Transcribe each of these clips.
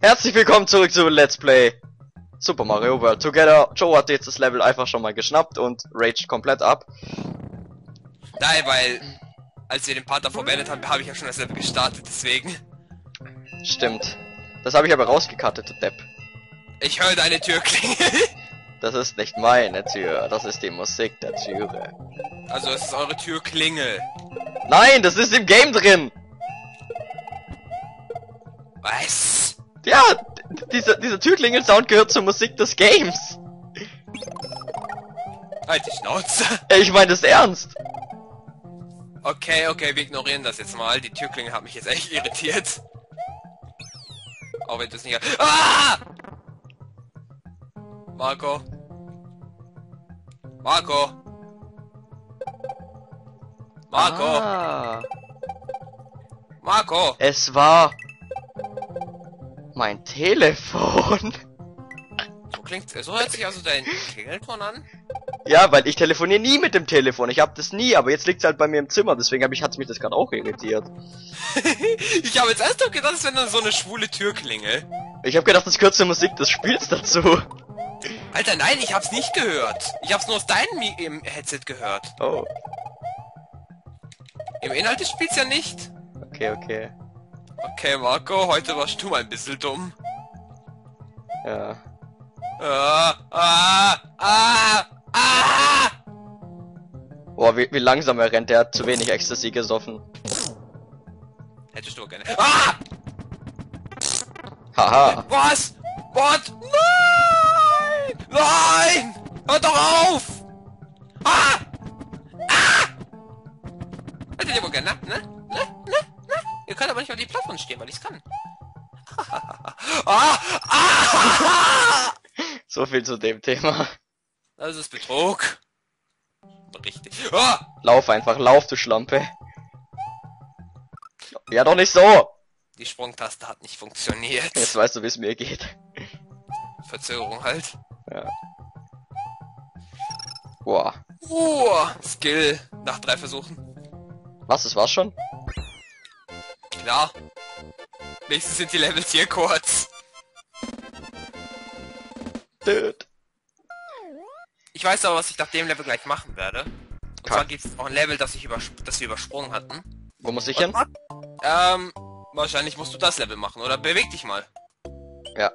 Herzlich willkommen zurück zu Let's Play Super Mario World Together. Joe hat jetzt das Level einfach schon mal geschnappt und raged komplett ab. Nein, weil als wir den Part davor beendet haben, habe ich ja schon das Level gestartet, deswegen. Stimmt. Das habe ich aber rausgekattet, du Depp. Ich höre deine Tür klingeln. Das ist nicht meine Tür, das ist die Musik der Türe. Also es ist eure Türklingel. Nein, das ist im Game drin! Was? Ja, dieser, dieser Türklingel-Sound gehört zur Musik des Games. Halt die Schnauze. Ich meine das ernst. Okay, okay, wir ignorieren das jetzt mal. Die Türklingel hat mich jetzt echt irritiert. Auch wenn du es nicht... Ah! Marco. Marco. Marco. Ah, Marco. es war mein Telefon. So klingt, so hört sich also dein Klingelton an? Ja, weil ich telefoniere nie mit dem Telefon. Ich hab das nie, aber jetzt liegt's halt bei mir im Zimmer, deswegen hab ich hat's mich das gerade auch irritiert. ich habe jetzt erst noch gedacht, es wäre nur so eine schwule Türklingel. Ich hab gedacht, das zur Musik des Spiels dazu. Alter, nein, ich hab's nicht gehört. Ich hab's nur aus deinem Mi im Headset gehört. Oh, Im Inhalt des Spiels ja nicht. okay, okay. Okay, Marco, heute warst du mal ein bisschen dumm. Ja. Ah, ah, ah, ah! Boah, wie, wie langsam er rennt, der hat zu wenig Ecstasy gesoffen. Hättest du auch gerne. Ah! Haha. Was? What? Nein! Nein! Hör doch auf! Ah! Ah! Hättet ihr wohl gerne, ne? Ne? Ne? Ihr könnt aber nicht auf die Plattform stehen, weil ich's kann. ah! Ah! So viel zu dem Thema. Das ist Betrug. Richtig. Ah! Lauf einfach, lauf, du Schlampe. Ja, doch nicht so. Die Sprungtaste hat nicht funktioniert. Jetzt weißt du, wie es mir geht. Verzögerung halt. Ja. Boah. Uh, Skill nach drei Versuchen. Was, das war's schon? Klar. Nächstes sind die Levels hier kurz. Düt. Ich weiß aber, was ich nach dem Level gleich machen werde. Und Kack. zwar gibt es noch ein Level, das, ich übers das wir übersprungen hatten. Wo muss ich hin? Ähm, wahrscheinlich musst du das Level machen, oder? Beweg dich mal. Ja.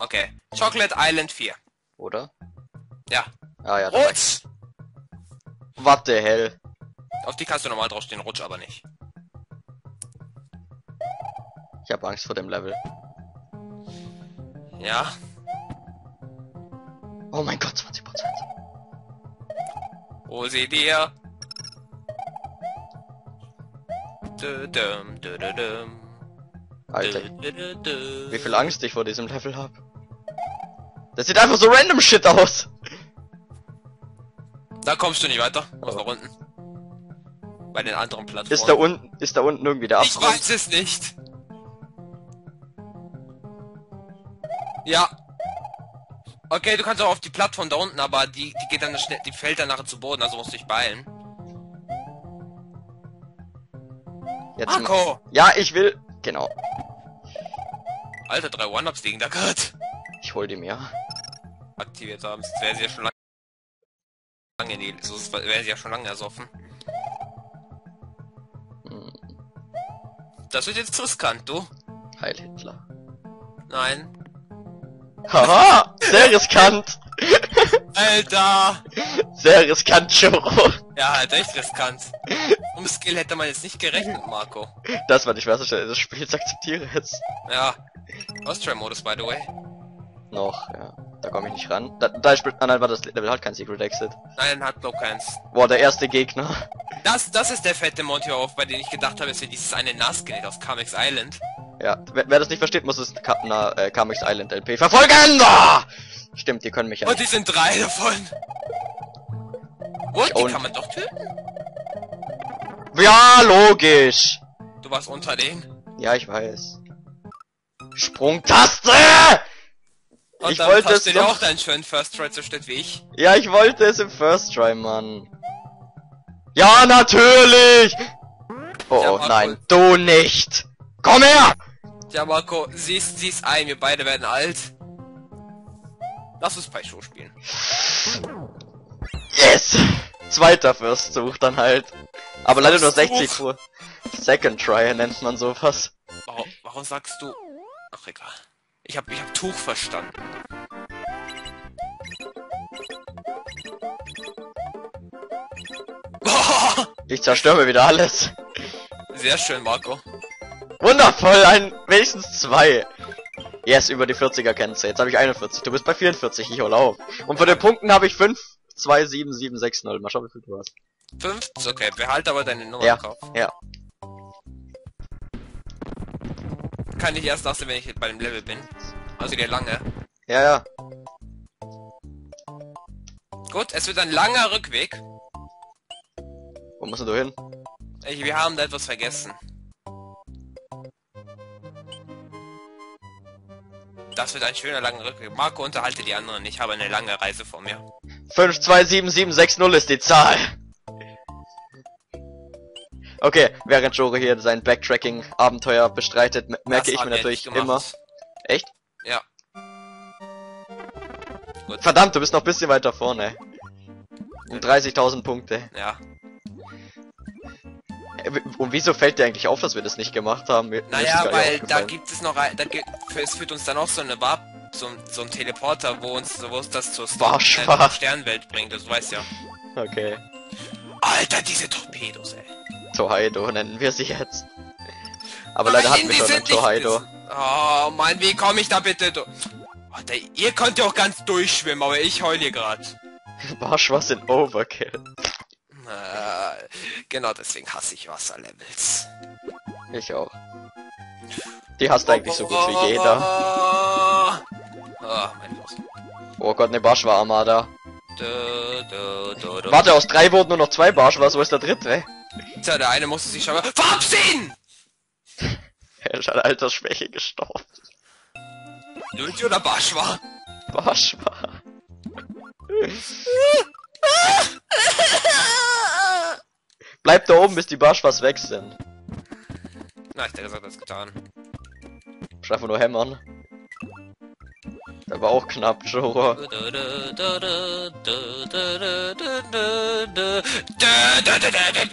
Okay. Chocolate Island 4. Oder? Ja. Ah ja. Rutsch! What the hell? Auf die kannst du normal draufstehen, rutsch aber nicht. Ich habe Angst vor dem Level. Ja. Oh mein Gott, 20%. Hol sie dir. Alter, wie viel Angst ich vor diesem Level hab. Das sieht einfach so random shit aus. Da kommst du nicht weiter. Muss Oh. nach unten. Bei den anderen Plattformen. Ist da unten, ist da unten irgendwie der Ich Abgrund? weiß es nicht. Ja. Okay, du kannst auch auf die Plattform da unten, aber die, die geht dann schnell, die fällt dann nachher zu Boden, also musst du dich beeilen. Jetzt ma- Marco! Ja, ich will. Genau. Alter, drei One-Ups liegen da gerade. Ich hol die mir. Aktiviert haben, sonst wäre sie ja schon lange die, sonst wäre sie ja schon lange ersoffen. Hm, Das wird jetzt riskant, du? Heil Hitler. Nein. Haha! Sehr riskant! Alter! Sehr riskant, Choro. Ja, halt echt riskant. Um Skill hätte man jetzt nicht gerechnet, Marco. Das war die schwerste Stelle des Spiels, akzeptiere es. Ja. Austria-Modus, by the way. Noch, ja. Da komme ich nicht ran. Da, da ist, ah nein, war das Level hat kein Secret Exit. Nein, hat Block keins. Boah, der erste Gegner. Das, das ist der fette Monty auf, bei dem ich gedacht habe, es wäre dieses eine Naskin aus Kamex Island. Ja, wer, wer das nicht versteht, muss es Ka na, äh, Kamex Island LP verfolgen! Ah! Stimmt, die können mich ja Und nicht. die sind drei davon. Und die kann man doch töten. Ja, logisch! Du warst unter denen. Ja, ich weiß. Sprungtaste! Und Ich wollte hast es du dir doch- auch deinen schönen First Try zerstört wie ich. Ja, ich wollte es im First Try, Mann. Ja, natürlich! Oh, Ja, oh, nein, du nicht! Komm her! Ja, Marco, siehst, siehst ein, wir beide werden alt. Lass uns bei Show spielen. Yes! Zweiter Versuch dann halt. Aber leider nur Versuch. 60 Uhr. Second Try nennt man sowas. Warum, warum sagst du... Ach, egal. Ich hab, ich hab Tuch verstanden. Ich zerstöre mir wieder alles. sehr schön, Marco. Wundervoll, ein, wenigstens zwei. Yes, über die 40er Grenze. Jetzt habe ich 41. Du bist bei 44, ich hol auf. Und von den Punkten habe ich 5, 2, 7, 7, 6, 0. Mal schauen, wie viel du hast. Fünf? Ist okay, behalte aber deine Nummer Ja. im Kopf. Ja. Kann ich erst nachsehen, wenn ich bei dem Level bin. Also der lange. Ja, ja. Gut, es wird ein langer Rückweg. Wo musst du hin? Ich, wir haben da etwas vergessen. Das wird ein schöner langer Rückweg. Marco, unterhalte die anderen. Ich habe eine lange Reise vor mir. 5, 2, 7, 7, 6, 0 ist die Zahl. Okay, während Jore hier sein Backtracking-Abenteuer bestreitet, me- merke ich mir natürlich immer. Echt? Ja. Gut. Verdammt, du bist noch ein bisschen weiter vorne. Um 30.000 Punkte. Ja. Und wieso fällt dir eigentlich auf, dass wir das nicht gemacht haben? Mir- Naja, weil da gibt es noch ein, da gibt, es führt uns dann auch so eine Warp, so, ein- so ein Teleporter, wo uns, wo uns das zur Warschwar. äh, Sternwelt bringt, das weißt ja. Okay. Alter, diese Torpedos, ey. Tohaido nennen wir sie jetzt. Aber Nein, leider hatten wir schon einen Tohaido. Oh Mann, wie komme ich da bitte durch? Alter, ihr könnt ja auch ganz durchschwimmen, aber ich heul hier grad. Barsch was in Overkill. Genau deswegen hasse ich Wasserlevels. Ich auch. Die hast du eigentlich so gut wie jeder. Oh, mein Fuß. Oh Gott, ne Barsch war Armada. Warte, aus drei wurden nur noch zwei Barsch, was? Wo ist der dritte? Tja, der eine musste sich schon mal verabschieden! Er ist an Altersschwäche gestorben. Luigi oder Baschwa? Barsch war. Bleib da oben, bis die Barsch was weg sind. Na, ich hätte gesagt, das getan. Muss einfach nur hämmern. Der war auch knapp, Joro.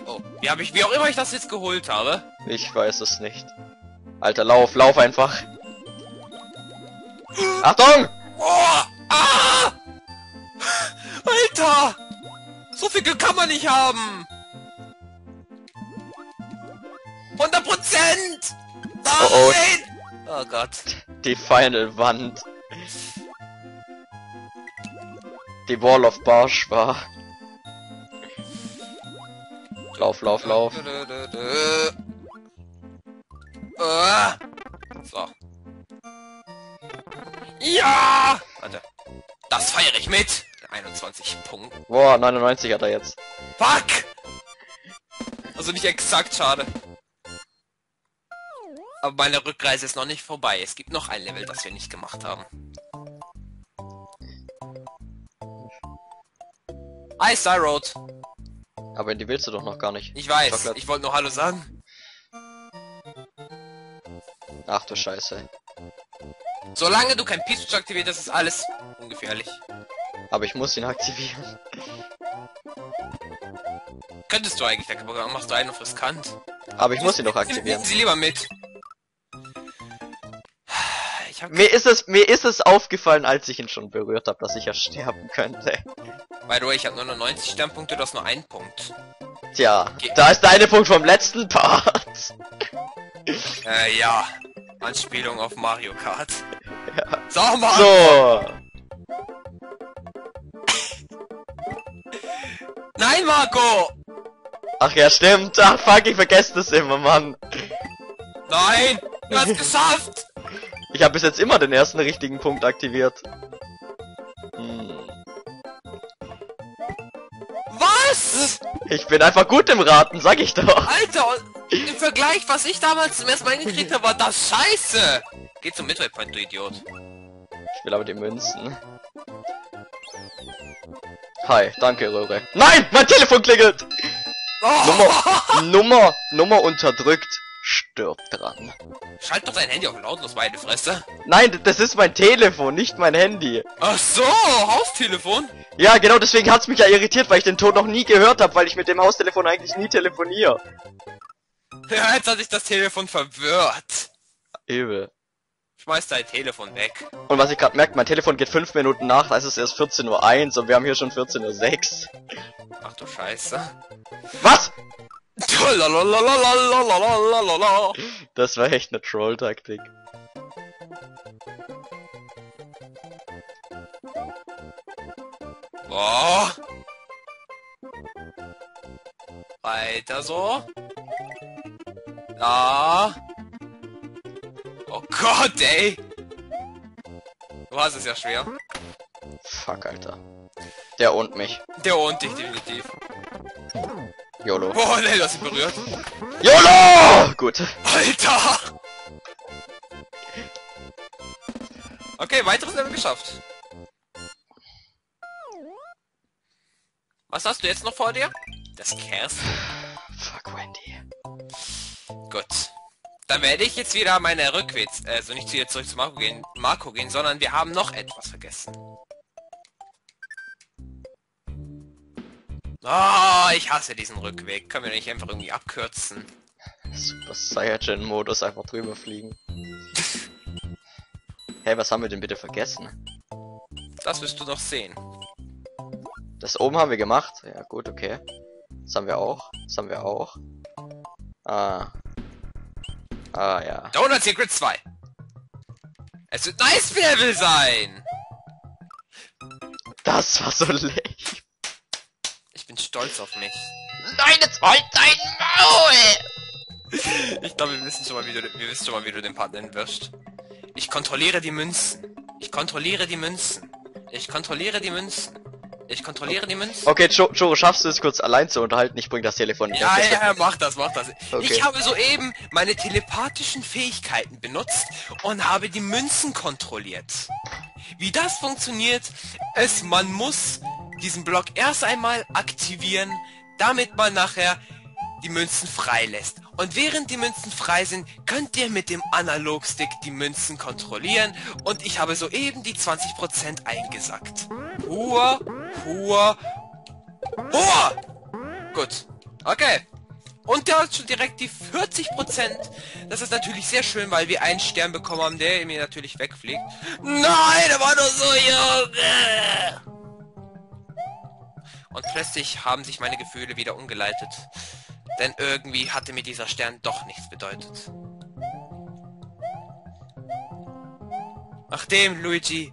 Oh, wie habe ich, wie auch immer ich das jetzt geholt habe. Ich weiß es nicht. Alter, lauf, lauf einfach. Achtung! Oh, ah! Alter! So viel Glück kann man nicht haben! 100 Prozent! Oh, oh. Nein! Oh Gott. Die Final Wand. Die Wall of Barsch war. Lauf, lauf, lauf. Ah. So. Ja! Warte. Das feiere ich mit! 21 Punkte. Boah, 99 hat er jetzt. Fuck! Also nicht exakt, schade. Aber meine Rückreise ist noch nicht vorbei. Es gibt noch ein Level, das wir nicht gemacht haben. Hi, Star Road. Aber in die willst du doch noch gar nicht. Ich weiß. Chocolate. Ich wollte nur Hallo sagen. Ach du Scheiße. Solange du kein Peace Switch aktiviert hast, ist alles ungefährlich. Aber ich muss ihn aktivieren. Könntest du eigentlich, dann machst du einen auf riskant. Aber ich muss ihn doch Nehmen aktivieren. Sie lieber mit. Ich hab, Mir ist es, mir ist es aufgefallen, als ich ihn schon berührt habe, dass ich ja sterben könnte. by the way, ich habe 99 Sternpunkte, du hast nur einen Punkt. Tja, Okay. da ist der eine Punkt vom letzten Part. Äh, ja. Anspielung auf Mario Kart. So, Mann! So. Nein, Marco! Ach ja, stimmt. Ach fuck, ich vergesse das immer, Mann. Nein! Du hast geschafft! Ich habe bis jetzt immer den ersten richtigen Punkt aktiviert. Hm. Was? Ich bin einfach gut im Raten, sag ich doch. Alter, im Vergleich, was ich damals zum ersten Mal hingekriegt habe, war das scheiße! Geh zum Midway Point, du Idiot. Ich will aber die Münzen. Hi, danke Röhre. Nein, mein Telefon klingelt. Oh, Nummer, Nummer, Nummer unterdrückt. Stirbt dran. Schalt doch dein Handy auf lautlos, meine Fresse. Nein, das ist mein Telefon, nicht mein Handy. Ach so, Haustelefon? Ja, genau, deswegen hat's mich ja irritiert, weil ich den Ton noch nie gehört habe, weil ich mit dem Haustelefon eigentlich nie telefoniere. Ja, jetzt hat sich das Telefon verwirrt. Übel. Schmeiß dein Telefon weg. Und was ich gerade merke, mein Telefon geht 5 Minuten nach, da ist es erst 14.01 Uhr und wir haben hier schon 14.06 Uhr. Ach du Scheiße. Was? Das war echt eine Troll-Taktik. Oh. Weiter so. Da. Oh Gott, ey. Du hast es ja schwer. Fuck, Alter. Der und mich. Der und dich definitiv. YOLO. Boah, nee, du hast ihn berührt. YOLO! Gut. Alter! Okay, weiteres Level geschafft. Was hast du jetzt noch vor dir? Das Kerst. Fuck, Wendy. Gut. Dann werde ich jetzt wieder meine Rückwärts, also nicht wieder zurück zu Marco gehen, Marco gehen, sondern wir haben noch etwas vergessen. Oh, ich hasse diesen Rückweg. Können wir nicht einfach irgendwie abkürzen? Super Saiyajin-Modus einfach drüber fliegen. hey, was haben wir denn bitte vergessen? Das wirst du noch sehen. Das oben haben wir gemacht. Ja, gut, okay. Das haben wir auch. Das haben wir auch. Ah. Ah, ja. Donut Secret 2. Es wird Nice Level sein. Das war so leicht. Bin stolz auf mich. Nein, jetzt halt dein Maul! Ich glaube, wir wissen schon mal, wie du, wir wissen schon mal, wie du den Part nennen wirst. Ich kontrolliere die Münzen. Ich kontrolliere die Münzen. Ich kontrolliere die Münzen. Ich kontrolliere die Münzen. Okay, Jo- Joro, schaffst du es kurz allein zu unterhalten? Ich bring das Telefon nicht Ja, weg. ja, mach das, mach das. Okay. Ich habe soeben meine telepathischen Fähigkeiten benutzt und habe die Münzen kontrolliert. Wie das funktioniert, ist, man muss diesen Block erst einmal aktivieren, damit man nachher die Münzen freilässt. Und während die Münzen frei sind, könnt ihr mit dem Analogstick die Münzen kontrollieren und ich habe soeben die 20% eingesackt. Hua, hua, hua! Gut. Okay. Und der hat schon direkt die 40%. Das ist natürlich sehr schön, weil wir einen Stern bekommen haben, der mir natürlich wegfliegt. Nein, war doch so jung. Und plötzlich haben sich meine Gefühle wieder umgeleitet. Denn irgendwie hatte mir dieser Stern doch nichts bedeutet. Nachdem Luigi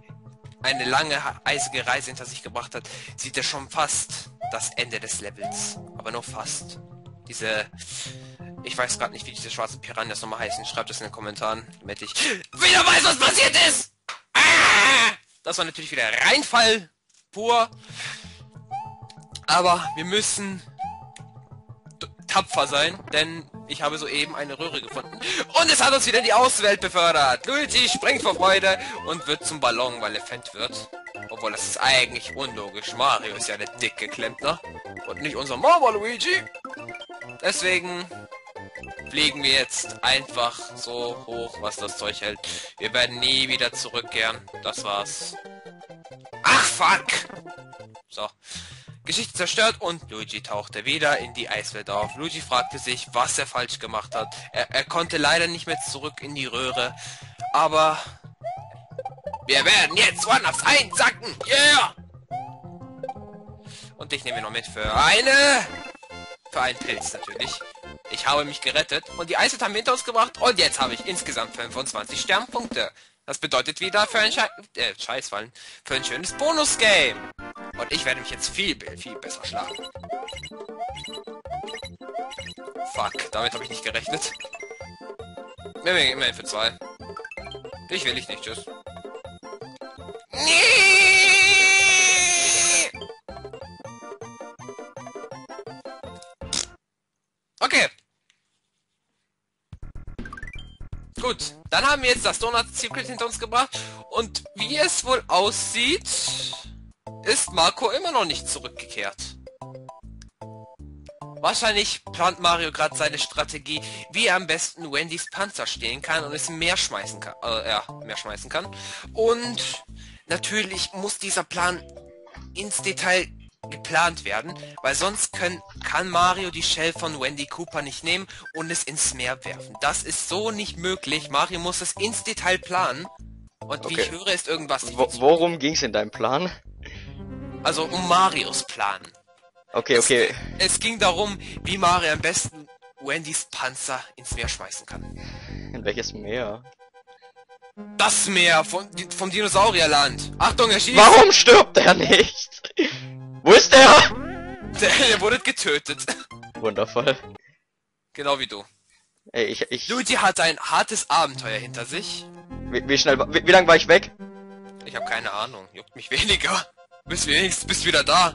eine lange eisige Reise hinter sich gebracht hat, sieht er schon fast das Ende des Levels. Aber nur fast. Diese... Ich weiß gerade nicht, wie diese schwarzen Piranhas nochmal heißen. Schreibt es in den Kommentaren, damit ich wieder weiß, was passiert ist! Ah! Das war natürlich wieder Reinfall. Pur. Aber wir müssen tapfer sein, denn ich habe soeben eine Röhre gefunden. Und es hat uns wieder in die Außenwelt befördert. Luigi springt vor Freude und wird zum Ballon, weil er fett wird. Obwohl, das ist eigentlich unlogisch. Mario ist ja der dicke Klempner. Und nicht unser Mama Luigi. Deswegen fliegen wir jetzt einfach so hoch, was das Zeug hält. Wir werden nie wieder zurückkehren. Das war's. Ach, fuck! Geschichte zerstört und Luigi tauchte wieder in die Eiswelt auf. Luigi fragte sich, was er falsch gemacht hat. Er, er konnte leider nicht mehr zurück in die Röhre. Aber wir werden jetzt One-Ups einsacken. Yeah! Und ich nehme noch mit für eine... Für einen Pilz natürlich. Ich habe mich gerettet und die Eiswelt haben wir hinter uns gebracht und jetzt habe ich insgesamt 25 Sternpunkte. Das bedeutet wieder für ein Schei äh, Scheißfallen, für ein schönes Bonus-Game. Und ich werde mich jetzt viel, viel besser schlagen. Fuck, damit habe ich nicht gerechnet. Immerhin für zwei. Ich will ich nicht, tschüss. Okay. Gut, dann haben wir jetzt das Donut Secret hinter uns gebracht. Und wie es wohl aussieht, ist Marco immer noch nicht zurückgekehrt. Wahrscheinlich plant Mario gerade seine Strategie, wie er am besten Wendys Panzer stehen kann und es mehr schmeißen kann. Äh, ja, mehr schmeißen kann. Und natürlich muss dieser Plan ins Detail geplant werden, weil sonst können, kann Mario die Shell von Wendy Cooper nicht nehmen und es ins Meer werfen. Das ist so nicht möglich. Mario muss es ins Detail planen. Und wie Okay. ich höre, ist irgendwas Wo, worum ging's in deinem Plan? Also um Marios Plan. Okay, okay. Es, es ging darum, wie Mario am besten Wendys Panzer ins Meer schmeißen kann. In welches Meer? Das Meer von, vom Dinosaurierland. Achtung, er schießt! Warum stirbt er nicht? Wo ist er? Der, der wurde getötet. Wundervoll. genau wie du. Ey, ich, ich, Luigi hat ein hartes Abenteuer hinter sich. wie, wie schnell, wie, wie lang war ich weg? Ich habe keine Ahnung. Juckt mich weniger. Bist wenigstens bist wieder da.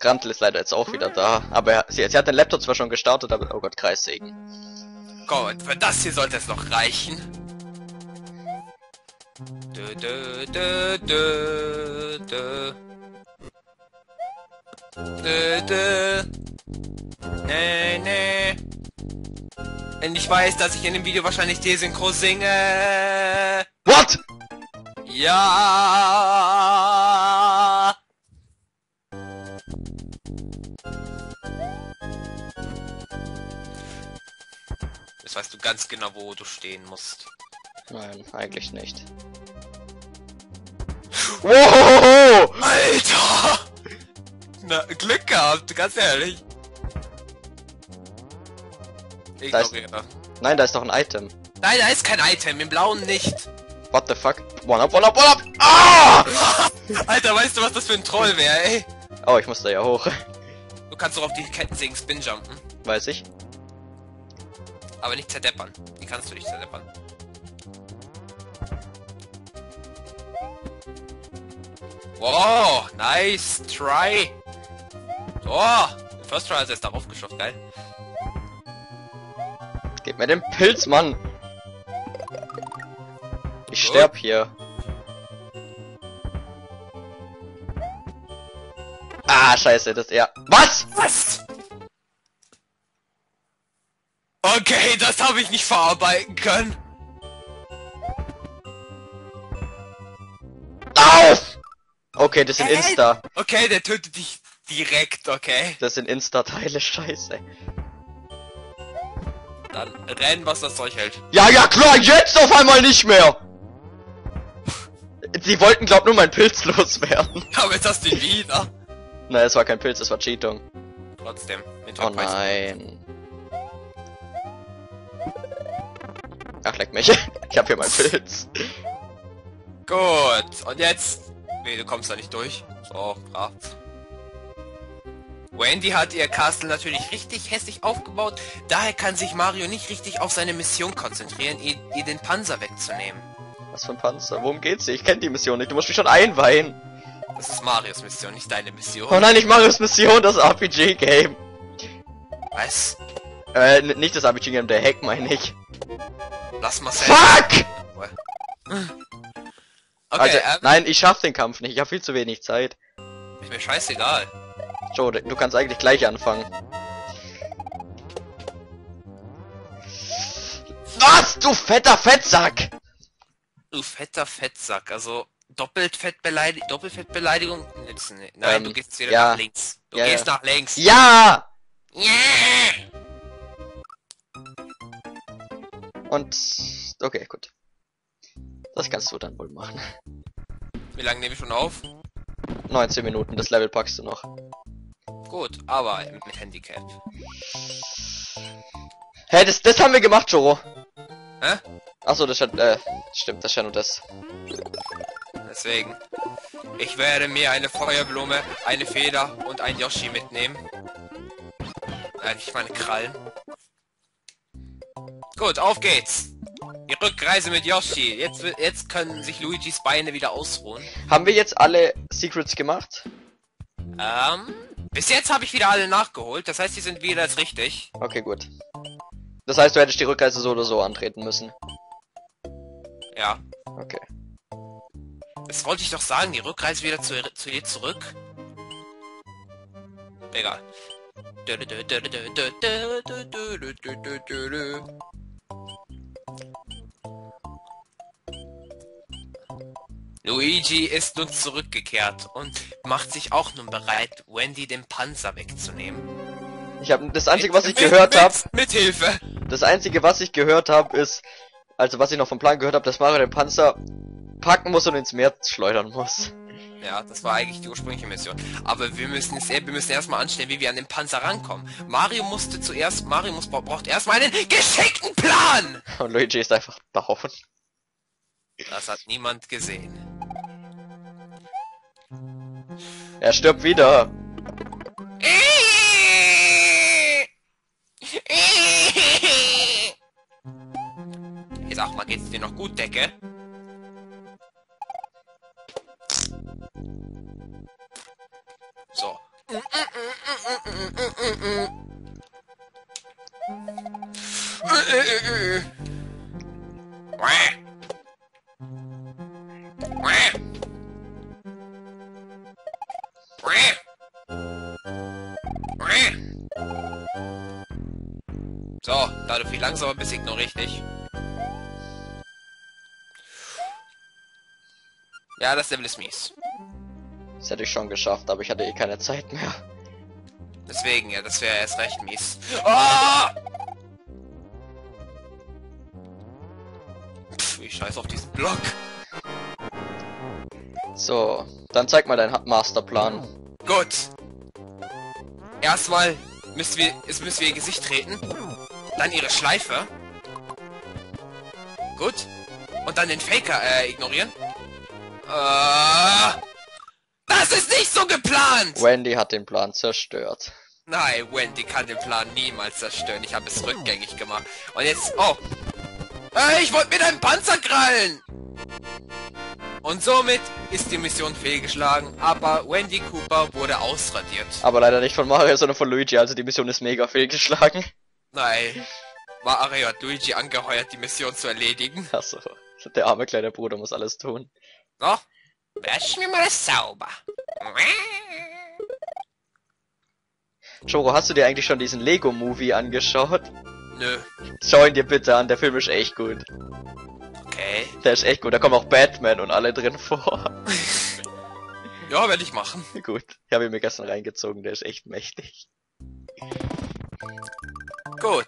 Grantel ist leider jetzt auch wieder da. Aber er, sie, sie hat den Laptop zwar schon gestartet, aber, oh Gott, Kreissegen. Gott, für das hier sollte es noch reichen. Dö, dö, dö, dö, dö. Dö, dö. Nee, nee. Und ich weiß, dass ich in dem Video wahrscheinlich Desynchro singe. What? Ja. Jetzt weißt du ganz genau, wo du stehen musst. Nein, eigentlich nicht. Wow! Alter! Na, Glück gehabt, ganz ehrlich. Da ist- Ignoriere. Nein, da ist doch ein Item. Nein, da ist kein Item, im blauen nicht. What the fuck? One up, one up, one up! Ah! Alter, weißt du, was das für ein Troll wäre, ey? Oh, ich muss da ja hoch. Du kannst doch auf die Kettensägen Spin jumpen, Weiß ich. aber nicht zerdeppern. Die kannst du nicht zerdeppern. Wow, nice try. Oh, First Try hat er jetzt darauf geschafft, geil. Gib mir den Pilz, Mann! Ich sterb hier. Ah, scheiße, das er. Was? Was? Okay, das habe ich nicht verarbeiten können. Auf! Okay, das sind Hä? Insta. Okay, der tötet dich direkt, okay? Das sind Insta-Teile, scheiße. Dann renn, was das Zeug hält. Ja, ja, klar, jetzt auf einmal nicht mehr! Sie wollten, glaub nur mein Pilz loswerden. Aber jetzt hast du ihn wieder. Nein, es war kein Pilz, es war Cheatung. Trotzdem. Mit Oh nein. Ach, leck mich. Ich hab hier meinen Pilz. Gut, und jetzt... Nee, du kommst da nicht durch. So, brav. Wendy hat ihr Castle natürlich richtig hässlich aufgebaut, daher kann sich Mario nicht richtig auf seine Mission konzentrieren, ihr, ihr den Panzer wegzunehmen. Was für ein Panzer? Worum geht's hier? Ich kenne die Mission nicht. Du musst mich schon einweihen. Das ist Marios Mission, nicht deine Mission. Oh nein, ich mache das Mission, das RPG-Game. Was? Äh, nicht das RPG-Game, der Hack meine ich. Lass mal. Fuck! Okay, also, ähm, nein, ich schaff den Kampf nicht. Ich habe viel zu wenig Zeit. ist mir scheißegal. Joe, du kannst eigentlich gleich anfangen. Was, du fetter Fettsack! Du fetter Fettsack, also doppelt Fettbeleidigung, Doppelfettbeleidigung? Nee. Nein, Ähm, du gehst wieder ja. nach links. Du Ja, gehst ja. nach links. Ja! Yeah! Und, okay, gut. Das kannst du dann wohl machen. Wie lange nehme ich schon auf? 19 Minuten, das Level packst du noch. Gut, aber mit Handicap. Hä, das, das haben wir gemacht, Joro. Hä? Achso, das hat, äh, stimmt, das ist ja nur das. Deswegen. Ich werde mir eine Feuerblume, eine Feder und ein Yoshi mitnehmen. Nein, ich meine Krallen. Gut, auf geht's. Die Rückreise mit Yoshi. Jetzt, jetzt können sich Luigis Beine wieder ausruhen. Haben wir jetzt alle Secrets gemacht? Ähm, bis jetzt habe ich wieder alle nachgeholt. Das heißt, die sind wieder jetzt richtig. Okay, gut. Das heißt, du hättest die Rückreise so oder so antreten müssen. Ja. Okay. Das wollte ich doch sagen. Die Rückreise wieder zu, zu ihr zurück. Egal. Luigi ist nun zurückgekehrt und macht sich auch nun bereit, Wendy den Panzer wegzunehmen. Ich habe das einzige, was ich gehört habe, Mit Hilfe! das einzige, was ich gehört habe, ist, also was ich noch vom Plan gehört habe, dass Mario den Panzer packen muss und ins Meer schleudern muss. Ja, das war eigentlich die ursprüngliche Mission. Aber wir müssen es, wir müssen erstmal anstellen, wie wir an den Panzer rankommen. Mario musste zuerst, Mario muss, braucht erstmal einen geschickten Plan! Und Luigi ist einfach down. Das hat niemand gesehen. Er stirbt wieder. Sag mal, geht's dir noch gut, Decke? So. So, da du viel langsamer bist, ignoriere ich dich. Ja, das Level ist mies. Das hätte ich schon geschafft, aber ich hatte eh keine Zeit mehr. Deswegen, ja, das wäre erst recht mies. Ah! Pff, ich scheiß auf diesen Block. So, dann zeig mal deinen Masterplan. Gut. Erstmal müssen wir, es müssen wir ihr Gesicht treten. Dann ihre Schleife. Gut. Und dann den Faker äh, ignorieren. Äh, das ist nicht so geplant! Wendy hat den Plan zerstört. Nein, Wendy kann den Plan niemals zerstören. Ich habe es rückgängig gemacht. Und jetzt... Oh! Äh, ich wollte mir deinen Panzer krallen! Und somit ist die Mission fehlgeschlagen, aber Wendy Cooper wurde ausradiert. Aber leider nicht von Mario, sondern von Luigi, also die Mission ist mega fehlgeschlagen. Nein. Mario hat Luigi angeheuert, die Mission zu erledigen. Achso, der arme kleine Bruder muss alles tun. So, wasch mir mal das sauber. Joro, hast du dir eigentlich schon diesen Lego-Movie angeschaut? Nö, Schau ihn dir bitte an, der Film ist echt gut. okay. Der ist echt gut, da kommen auch Batman und alle drin vor. Ja, werde ich machen. gut, ich habe ihn mir gestern reingezogen, der ist echt mächtig. Gut.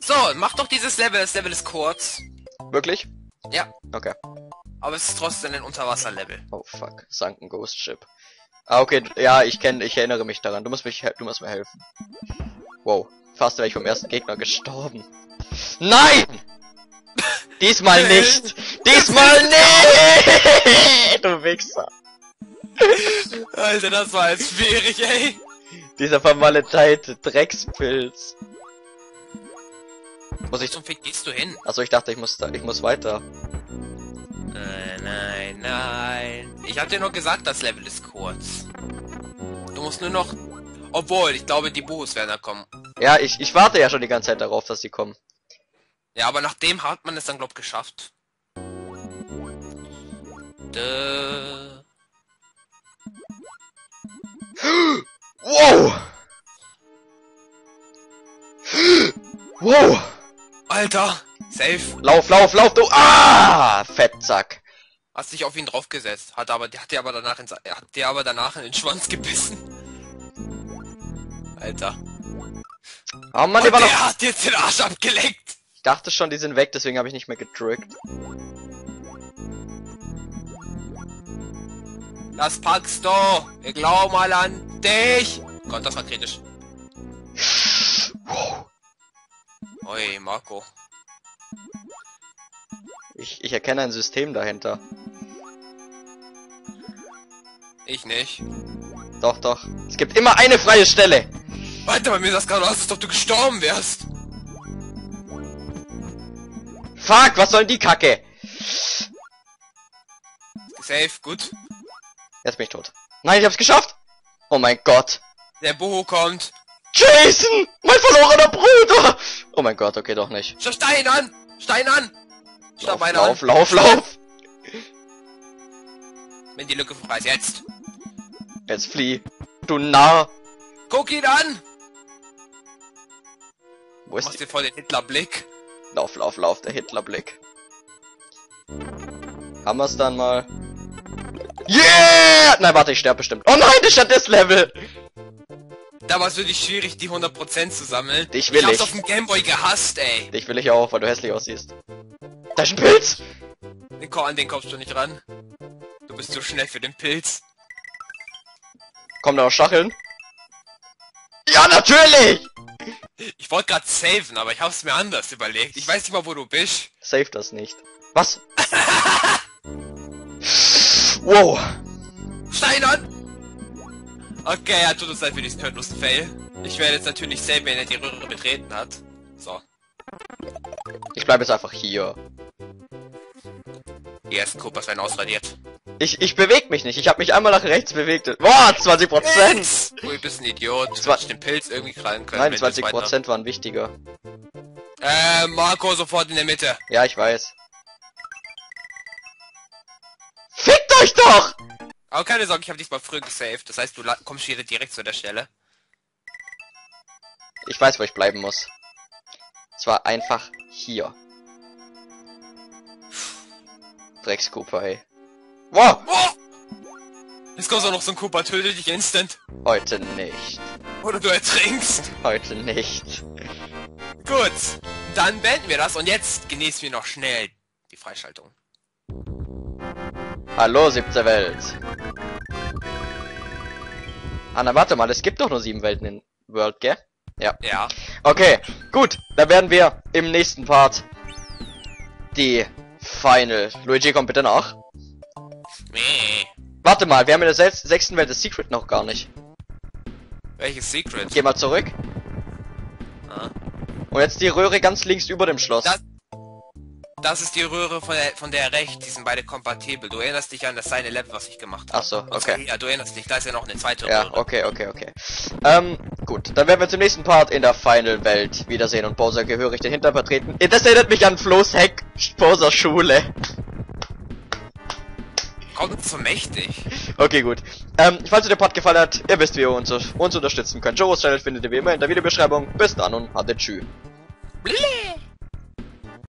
So, mach doch dieses Level. Das Level ist kurz. Wirklich? Ja. Okay. Aber es ist trotzdem ein Unterwasserlevel. Oh fuck, Sunken Ghost Ship. Ah, okay, ja, ich kenne, ich erinnere mich daran. Du musst mich, du musst mir helfen. Wow, fast wäre ich vom ersten Gegner gestorben. Nein! Diesmal nicht! Diesmal nicht! Du Wichser! Alter, das war jetzt schwierig, ey. Dieser vermaledeite Dreckspilz. Muss ich, Zum Fick gehst du hin? also ich dachte, ich muss da, ich muss weiter. Nein, nein, nein. Ich hab dir nur gesagt, das Level ist kurz. Du musst nur noch... Obwohl, ich glaube, die Boos werden da kommen. Ja, ich, ich warte ja schon die ganze Zeit darauf, dass sie kommen. Ja, aber nachdem hat man es dann, glaub geschafft. Dö. Wow! Wow! Alter! Safe! Lauf, lauf, lauf, du! Ah! Fettsack! Hast dich auf ihn draufgesetzt. Hat aber, der hat dir aber danach ins, hat dir aber danach in den Schwanz gebissen. Alter. Oh Mann, Und war der noch... hat jetzt den Arsch abgeleckt. Ich dachte schon, die sind weg, deswegen habe ich nicht mehr gedrückt. Das packst du. Wir glauben mal an dich. Gott, das war kritisch. Oi, Marco. Ich, ich erkenne ein System dahinter. Ich nicht. Doch, doch. Es gibt immer eine freie Stelle. Alter, bei mir es gerade aus, als ob du gestorben wärst. Fuck, was soll die Kacke? Safe, gut. Jetzt bin ich tot. Nein, ich hab's geschafft! Oh mein Gott. Der Boho kommt. Jason! Mein verlorener Bruder! Oh mein Gott, okay, doch nicht. Schau Stein an! Stein an! Lauf, Stein lauf, an! lauf, lauf! Wenn die Lücke frei ist, jetzt. Jetzt flieh. Du Narr! Guck ihn an! Wo ist Machst dir voll den Hitlerblick. Lauf, lauf, lauf, der Hitlerblick. Haben wir's dann mal? Yeah! Nein, warte, ich sterbe bestimmt. Oh nein, das ist ja das Level! Da war es wirklich schwierig, die 100% zu sammeln. Dich will ich hab's ich. auf dem Gameboy gehasst, ey. Dich will ich auch, weil du hässlich aussiehst. Da ist ein Pilz! Den, ko- an den kommst du nicht ran. Du bist zu schnell für den Pilz. Kommen da noch Stacheln? Ja, natürlich! Ich wollte gerade saven, aber ich hab's mir anders überlegt. Ich weiß nicht mal, wo du bist. Save das nicht. Was? wow. Stein an! Okay, ja, tut uns leid für diesen tödlosen Fail. Ich werde jetzt natürlich saven, wenn er die Röhre betreten hat. So. Ich bleibe jetzt einfach hier. Die ersten Koopas werden ausradiert. Ich, ich bewege mich nicht. Ich habe mich einmal nach rechts bewegt. Boah, 20 Prozent. Du bist ein Idiot. Du hättest den Pilz irgendwie krallen können. Nein, wenn 20 du's weiter- Prozent waren wichtiger. Äh, Marco sofort in der Mitte. Ja, ich weiß. Fickt euch doch! Aber keine Sorge, ich habe diesmal früh gesaved. Das heißt, du kommst hier direkt zu der Stelle. Ich weiß, wo ich bleiben muss. Zwar einfach hier. Dreckskooper, ey. Wow! Oh! Jetzt kommt auch noch so ein Koopa, töte dich instant. Heute nicht. Oder du ertrinkst. Heute nicht. Gut, dann beenden wir das und jetzt genießen wir noch schnell die Freischaltung. Hallo, siebte Welt. Anna, warte mal, es gibt doch nur sieben Welten in World, gell? Ja. Ja. Okay, gut. Dann werden wir im nächsten Part die Final. Luigi kommt bitte nach. Meh. Warte mal, wir haben in der sechs- sechsten Welt das Secret noch gar nicht. Welches Secret? Geh mal zurück. Ah. Und jetzt die Röhre ganz links über dem Schloss. Das- Das ist die Röhre von der, von der rechts, die sind beide kompatibel. Du erinnerst dich an das seine Level, was ich gemacht habe. Ach so, okay. Ja, du erinnerst dich, da ist ja noch eine zweite Ja, Röhre. okay, okay, okay. Ähm, gut. Dann werden wir zum nächsten Part in der Final-Welt wiedersehen und Bowser gehörig den Hintern vertreten. Das erinnert mich an Flo's Heck Bowser Schule. Kommt zu mächtig. Okay, gut. Ähm, falls euch der Part gefallen hat, ihr wisst, wie ihr uns, uns unterstützen könnt. Joe's Channel findet ihr wie immer in der Videobeschreibung. Bis dann und hatte tschüss. Bläh.